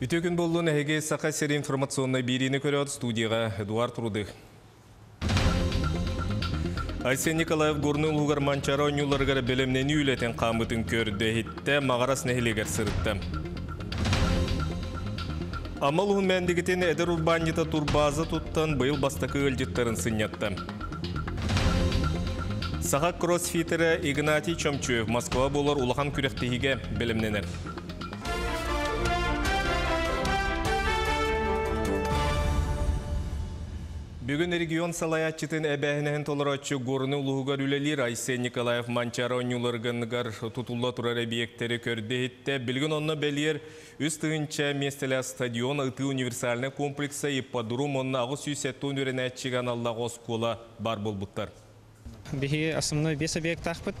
Үтөкүн болуын әге сақа сері информационный берені көреді студияға Эдуард Рудых. Айсен Николаев горны улугар манчара ойнуларгара белемнени үлетен қамытын көрді хитте мағарас нәхилегер сырытты. Амал ұғын мәндігітен әдір урбанита турбазы туттан бұйыл бастақы сынятты. Саға кроссфитері Игнатий Чомчуев Москва болар улахан күректігіге білімненер. Бүгін регион салаятчытын әбәхінәхін толырачы горыны ұлығығар үлелер Айсен Николаев Манчара ойнуларғынығар тұтулла тұрар объекттері көрді етті. Білгін онына бәлер үз тығынча местелі стадион ұты универсальны комплекса иппадурум онына ағы сүйсетті өнерін әтчіған Аллах оскола бар бол бұттар. Биһи основной бес объект ахпыт.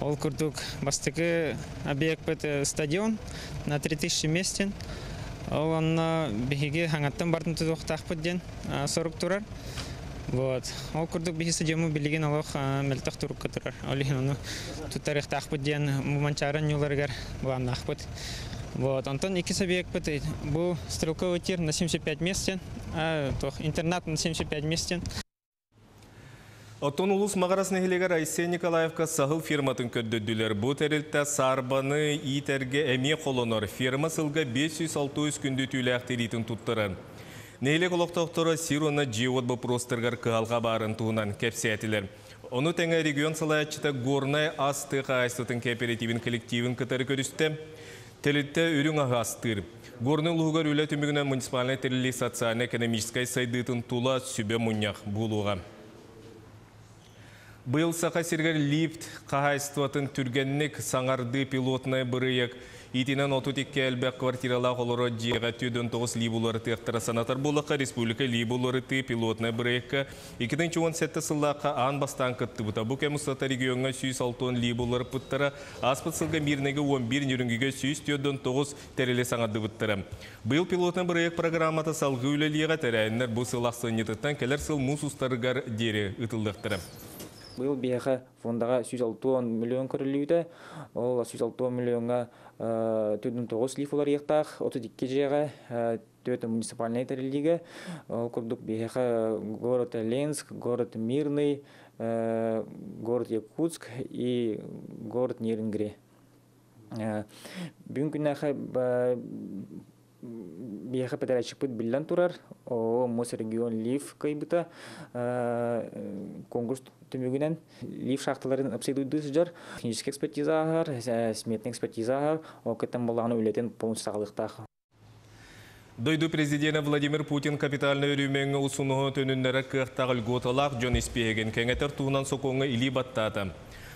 Ол курдук бастыгы объект бит стадион на 3000 местен. Ол анна биһиге хаңаттан бартын тудук тахпыт ден 40 турар. Вот. Ол курдук биһи стадиону билеген алох мелтах турук катырар. Ол оны тутарих тахпыт ден муманчаран юларгар буан ахпыт. Вот, Антон iki объект бит. Бу стрелковый тир на 75 местен, а интернат на 75 местен. Оттон улус мағарас нәхилегер Айсен Николаевка сағыл фирматын көддөділер. Бұ тәрілтті сарбаны итерге әме қолонор. Фирма сылға 500-600 күнді түйілі әқтерейтін тұттырын. Нәхилек олықтақтыры Сироны жиот бұл простырғар қығалға барын туынан кәпсиятілер. Оны тәңі регион салаятчыта горнай асты қайсытын кооперативін коллективін кытары көрісті. Тәлітті үрің ағастыр. Горны луғар үлі муниципальный тәрілі социально-экономическай сайдытын тула сүбе мұнях бұлуға. Бұл сақа сергер лифт қағайстуатын түргеннік саңарды пилотнай бұрыяк. Итинен отутикке әлбәк квартирала қолыры жиға түйден тоғыз либулары тияқтыра санатар болаққа республика либулары ты пилотнай бұрыякка. 2017 сыллаққа ан бастан кытты бұта. Бұл кәмістата регионға сүйіс алтуын либулары пұттара. Аспыт мирнеге 11 нүрінгіге сүйіс түйден тоғыз тәрелі саңады бұттара. Бұл пилотнай бұрыяк программата салғы үлеліға тәрәйінлер бұл сылақ сынетіттен келер сыл мұсустарығар дері ұтылдықтыры. Бұл бияқы фондаға 160 миллион көрілуді. Ол 160 миллионға төдің тоғыз лифолар еқтақ, 32 жеға төті муниципальный тәрілігі. Ол күрдік бияқы город Ленск, город Мирный, город Якутск и город Нерингре. Бүгін күнәқі бияха петерачык бит билен турар о мос регион лиф кайбыта конкурс лиф шахталарын обследуйды жар технический экспертиза сметный экспертиза о кетен болганы үлетен полностью Дойду президенті Владимир Путин капитальны өріменгі ұсынуы төніндері қықтағыл ғоталақ жон іспеген кәңетер туынан соқоңы илі баттаты.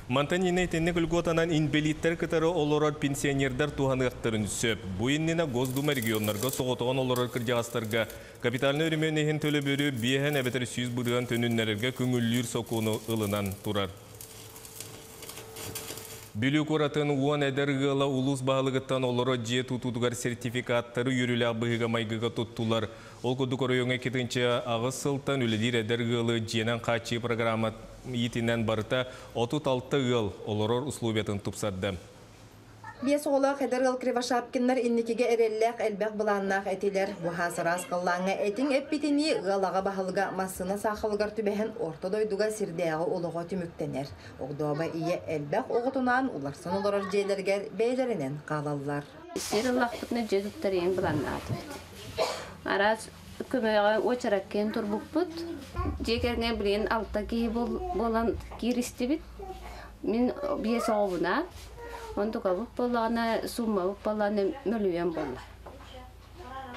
Мантан ене тенне күлготанан инбелиттер кытары олорор пенсионердар туғанықтарын сөп. Бұ иннена Госдума регионларға соғытуған олорор кіржағастарға капиталны өріменеген төлі бөрі бейхен әбетер сүйіз бұдыған төнінлерге күңіллер соқуыны ылынан турар. Бүлі көратын уан әдір ғыла улус бағылығыттан олары же тұтудығар сертификаттары үрілі абығыға майгыға тұттулар. Ол көді көріоңа кетінші ағыз сылтан үлідер әдір ғылы женен қачы программа етінен барыта 36 ғыл оларор условиятын тұпсадды. Биес оғылақ әдірғыл Кривошапкиннар инникеге әрелләқ әлбәқ бұланнақ әтелер. Бұхасырас қыллаңы әтін әппетіні ғалаға бағылға масына сақылғар түбәхін орта дойдуға сирдеяғы олыға түміктенер. Оғдуаба ие әлбәқ оғытунан уларсын оларар жейлерге бәйлерінен қалалар. Сирыллақпытны жезуптарен бұланнаты. Араз көмеға очараккен турбукпут. Жекерне білген алта кей болан киристі бит. Мен биес оғыбына онду кабык боллагана сумма боллагана мөлүен болла.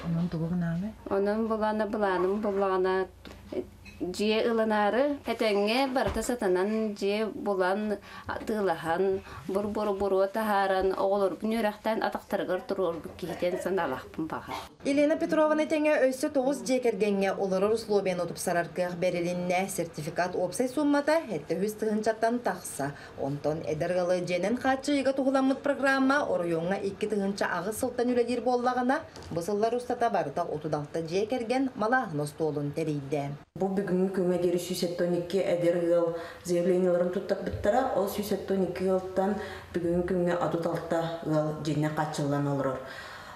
Onun tuğunağını? Онун боллагана буланым боллагана жие ыланары этеңге барта сатанан жие булан тылахан бур бур бур тахаран оголор нүрәхтән атактаргар турur кихтен саналахпын бага. Елена Петровна теңе өсі тоғыз жекергенге олары условиян отып сарарқық берілінне сертификат опсай суммата әтті өз тұғынчаттан тақса. Онтон әдірғалы женен қатшы еға тұғыламыд программа орыйоңа екі тұғынча ағы сылтан үледер боллағына бұсылар ұстата барыта 36 жекерген малағын остолын терейді. Бу бүгүнкү күнгө кери 112 эдер ыл заявленияларын туттак биттара, ол 112 ылтан бүгүнкү күнгө адут алта ыл жинне качылан олорор.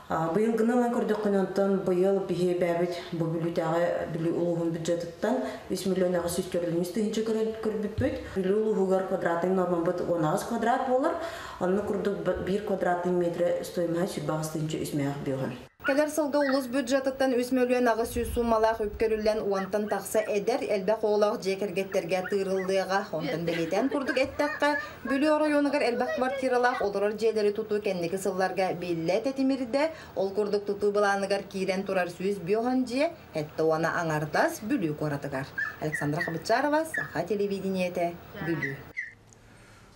Быйыл гына көнөнтөн быйыл биһи бәбит бу бүлүтәгә бүлү улугун бюджеттан 3 миллион ага сүз төлөнүс тыгынча көрбүппүт. Бүлү улугугар 19 квадрат болар. Аны курдук 1 квадратный метр бүйгөн. Кәлер сылга улус бюджеттыктан 3 миллион ағы сүй суммалақ үпкөрүллән уантан тақса әдер әлбәқ оғылақ жекергеттерге тыырылдыға, онтан белетен күрдік әттәққа бүлі районығыр әлбәқ квартиралақ олырыр жерлері тұту кәндегі сылларға беллә тәтімірді, ол күрдік тұту бұланығар кирен тұрар сүйіз бүйған же, әтті оны аңартас бүлі қоратығар. Александра Хабытчарова, Саха телевидениеті, бүлі.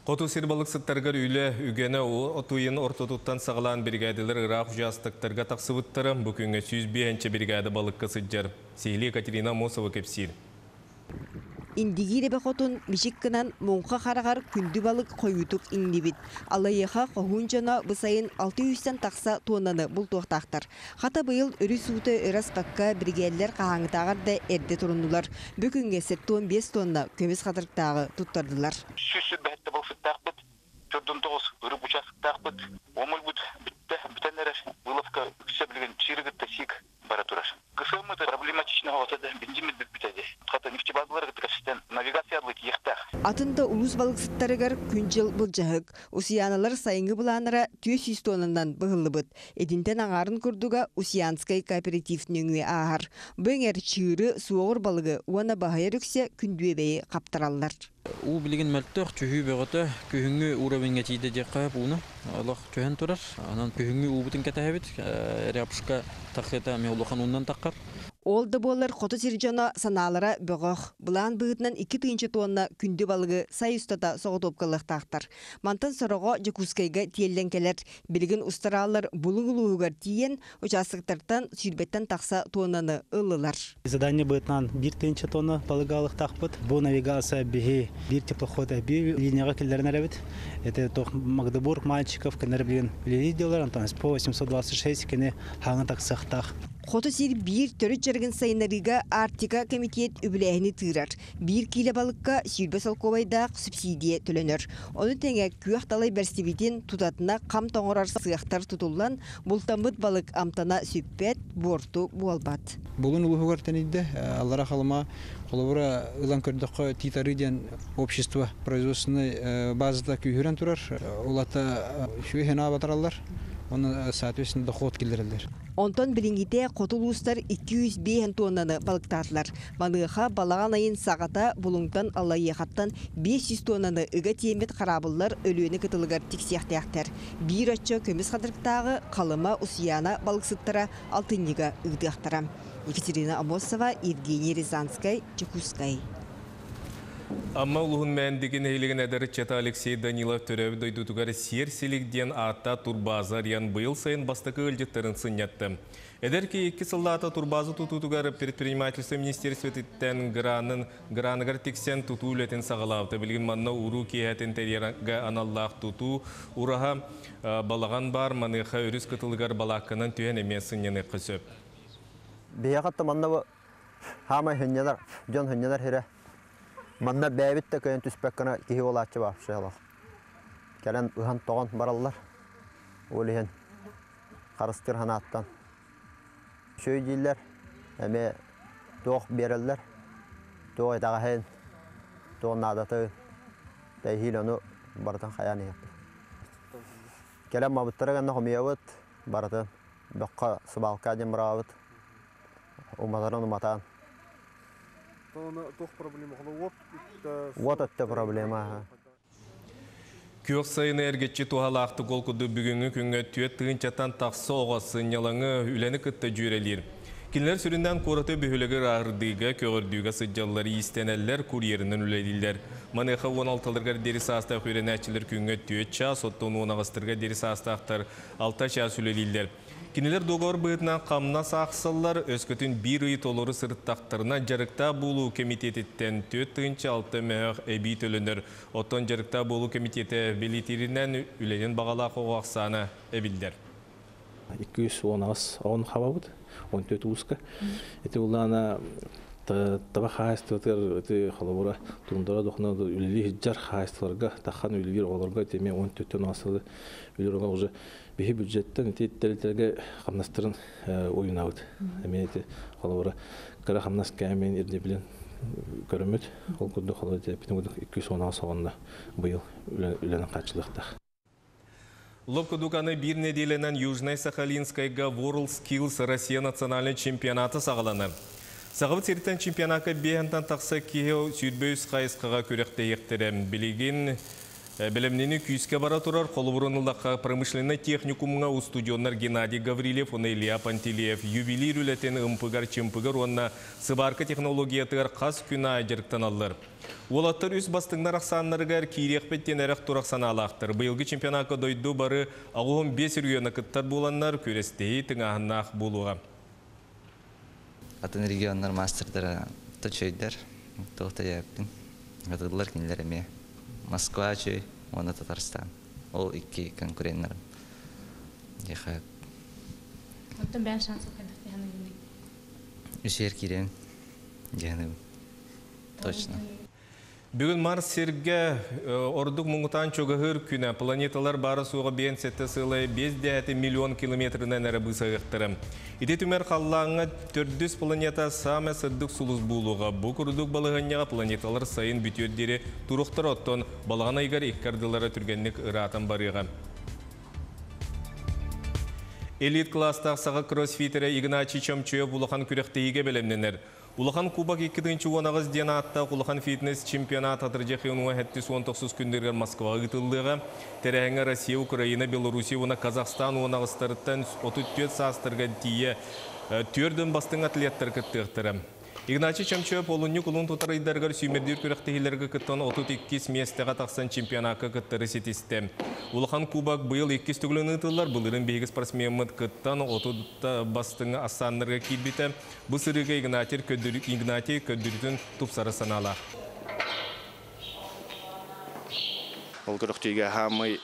Қоту сирбалық сыттарғар үйлі үгені отуйын ортотуттан сағылан бригадилер Ирақ жастықтарға тақсыбыттары бүкінгі 105 бригады балыққа сыджар. Сейли Екатерина Мосова кепсир. Индигире бәхотун мишик кынан монқа қарағар күнді балық қойутук иннибит. Алайыға қохун жана бысайын 600-тен тақса тонаны бұл. Хата быйыл үрі суыты ырас қаққа біргеллер қағаңытағар да әрде тұрындылар. Бүкінге 5 тонна көмес қатырықтағы тұттардылар. бензимит бит нефтебазалар гітікасыстен навигациялық ехтақ. Атында улус балык сыттарыгар күнжыл былжahык. Усияналар сайынгы буланара 400 тоннандан быһыллыбыт. Эдинтен аңарын курдуга Усиянскай кооператив нөңүе ағар. Бөңер чыыры суогур балыгы уана баһайар үксе күндүебейи каптараллар. У билген мәлтөх чөһү бөгөтө көһүңгү уровеньге тиде де кап уны Аллах чөһен турар. Анан көһүңгү убутын катабит. Ряпушка тахета меулохан уннан таккар. Ол да болар қоты сиржона саналара бөгөх. Бұлан бұғытынан 2 тыынчы тонна күнді балығы сай ұстата соғытопқылық тақтар. Мантан сорого жекускайга тиелленкелер білген ұстаралар бұлың ұлуғығар тиен участықтардан сүйрбеттен тақса тоннаны ылылар. Задание на бир тысяча тонна балыгалых тахпыт. Бу навигация беги бир теплоход би линияга келдерин арабит. Это тох Магдебург мальчиков, кенер билген лидиялар Антон по 826 кене хаңа таксахтах. Қоты сир бир төрүт жаргын сайынарыга Артика комитет үбіләйіні тырар. Бир киле балыққа сүйрбе салковайдақ субсидия төлөнөр. Оны теңе күйақ талай бәрстебетін тутатына қам тоңырар сыяқтар тұтылан бұлтамыт балық амтана сүппет борту буалбат. Бүгін улуғар тәнейді, аллара қалыма қолыбыра ылан көрдіққа титариден общество производственной базада күйірен тұрар. Олата шүйхен абатаралар. Оны, соответственно, доход келдірілдер. Онтон билингите котулустар 200 бейен тоннаны балыктатлар. Маныха балаган айын сағата булуңтан алайыхаттан 500 тоннаны ыга темет қарабыллар өлөөнү кытылыгар тиксияқтаяқтар. Бир оччо көміс қадырктағы қалыма усияна балыксыттара алтыннига ыгдыяқтара. Екатерина Амосова, Евгений Рязанскай, Чекускай. Амма улуғын мәндеген ейлеген әдәрі чата Алексей Данилов төрәбі дойдутугар сер селігден атта турбазар ян бұйыл сайын бастықы өлдеттерін сынятты. Эдер ки екі сыллата турбазы тутутугар предпринимательство министерстветтен гранын граныгар тексен туту үлетін сағалавты. Білген манна уру кейәтін терьерға аналлақ туту ураға балаған бар маныға өріс кытылыгар балаққынан түйен емесін ені қысып. Бияқатта манна хама хыннедар, жон хыннедар хире. Манна бәбит те көйін түспәккіна кихи олатчы бап шайлақ. Кәлен ұхан тоғын баралар. Олиһен қарыстыр ханаттан. Шөй дейлер, әме тоқ берілдер. Тоқ айтаға хәйін. Тоқ надаты. Дәйхил оны бартын қаян епті. Кәлен мабыттары ғанна хомиябыт бартын. Баққа сыбалқа дем бұрабыт. Уматарын уматан. Вот это проблема. Күйік сайын әргетчі туғалақты қолқыды бүгінгі күнгі түйет тығынчаттан тақсы оғасы нялаңы үләні күтті жүйрелер. Кинлер сүрінден қорыты бүхілігі рағырдыға көгірдіға сыджалылар естенәлілер курьерінің үләділер. Манеха 16-лырғар дері саста қойрен әчілер күнгі түйет ча, соттың онағыстырға дері састақтар 6 ча сүлелілер. Кинелер доғыр бұйтынан қамна сақсылар өскөтін бір үй толыры сырттақтарына жарықта болу комитететтен төт түйінші алты мәғ әбей төлінір. Оттон жарықта болу комитеті белетерінен үленен бағала қоғақсаны әбілдер. 210 он хабабыт, он төт узка. Это улана таба хайстылар эти халабура тундара дохна үлили жар хайстыларга тахан үлилер оларга теме 14 тен асылы үлер уже Бихи бюджеттен ити телтерге хамнастырын ойунабыт. Эме ити холобора кара хамнас кәмен ирде билен көрөмөт. Ол холо ити битин 210 соғында быйыл үләнен качылыктах. Лобкудуканы бир неделенен Южной Сахалинскайга World Skills Россия национальный чемпионаты сағаланы. Сағыбыт серттен чемпионаты бейінтан тақсы кейеу сүйдбөйіз қайысқаға көректе ектірем. Білеген Белемнени күйіске бара тұрар қолыбұрынылдаққа промышленный техникумға у студионнар Геннадий Гаврилев, оны Илья Пантелеев, ювелир үлетен ұмпыгар чымпыгар, онна сыбарка технология тығар қас күні айдырықтан алыр. Олаттар үз бастыңнар ақсанларығар кейрек беттен әріқ тұрақ саналақтыр. Бұйылғы чемпионатқа дойду бары ағуын бес үргені күттар боланлар көрестейі тыңағынақ болуға. Атын регионнар мастердары точойдар, тоқта яптын. Атылар кенелер әме. Москва чөй, оны Татарстан. Ол икки конкуренттер. Яха. Оттан бән шанс оқайдық яны юник. Үсер кирен. Яны. Точно. Бүгін Марс серге ордук мұңғытан чоғығыр күні планеталар бары суға бен сетті сылы 5 миллион километрінен әрі бұсағықтырым. Ите түмер қаллаңы 400 планета саме сырдық сулыз болуға. Бұл күрдік балығанняға планеталар сайын бүтөддері тұрықтыр оттон балығана игар еккардылары түргенлік ыратын барыға. Элит класстақ сағы кроссфитері Игначи Чомчуя бұлыған күректейге белемненер. Улахан Кубак 2-нче онагыз дена атта Улахан фитнес чемпионат атыржа хыуnuğa 719 күндерген Москвага гытылдыга. Терәңе Россия, Украина, Белоруссия, уна Казахстан онагыстарыттан 34 састырган тие төрдөн бастың атлеттер кыттыктырым. Игначи Чамчуев олунню кулун тутар идаргар сүймердир күрәктехилерге кыттан 32 местеға тақсан чемпионатқа кыттыры сетисте. Улахан Кубак быйыл 2 түгілін ытылар, бұлырын бейгі спортсменмет кыттан 30 бастың ассанларға килбите. Бұл сырыға Игнатий көддірітін тупсары санала. Ол күрәктеге хамый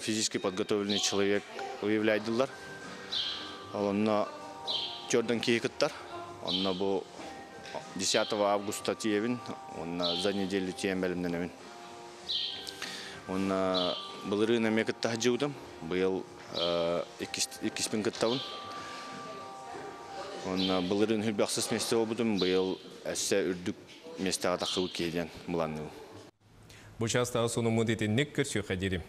физически подготовленный человек выявляйдылар. Онна Джордан Кейкіттар. Онна бұл 10 августа тиевин, он за неделю тием бәлімденемін. Он былыры нәме кітті жудым, бұл екіспен кіттауын. Он былырын хүлбәқсіз месте обудым, бұл әсі үрдік месте атақы кейден. Бұл частағы соны мұдетен нек көрсі қадерім.